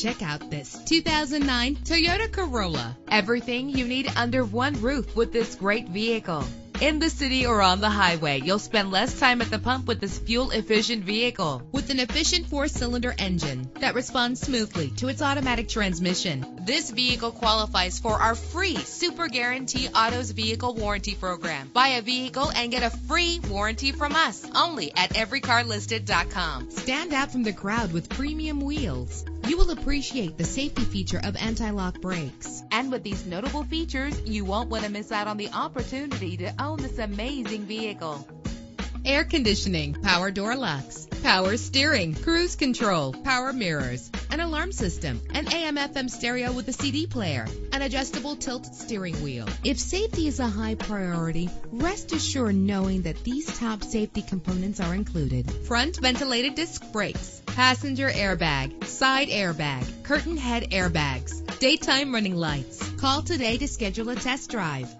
Check out this 2009 Toyota Corolla. Everything you need under one roof with this great vehicle. In the city or on the highway, you'll spend less time at the pump with this fuel efficient vehicle. With an efficient four cylinder engine that responds smoothly to its automatic transmission, this vehicle qualifies for our free Super Guarantee Autos Vehicle Warranty Program. Buy a vehicle and get a free warranty from us only at everycarlisted.com. Stand out from the crowd with premium wheels. You will appreciate the safety feature of anti-lock brakes. And with these notable features, you won't want to miss out on the opportunity to own this amazing vehicle. Air conditioning, power door locks, power steering, cruise control, power mirrors, an alarm system, an AM FM stereo with a CD player, an adjustable tilt steering wheel. If safety is a high priority, rest assured knowing that these top safety components are included. Front ventilated disc brakes, passenger airbag, side airbag, curtain head airbags, daytime running lights. Call today to schedule a test drive.